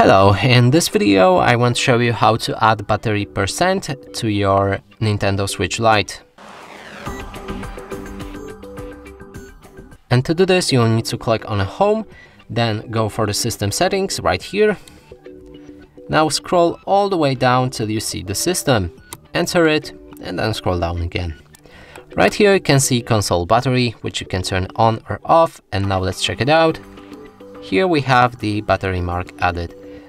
Hello, in this video I want to show you how to add battery percent to your Nintendo Switch Lite. And to do this you'll need to click on a home, then go for the system settings right here. Now scroll all the way down till you see the system. Enter it and then scroll down again. Right here you can see console battery, which you can turn on or off, and now let's check it out. Here we have the battery mark added.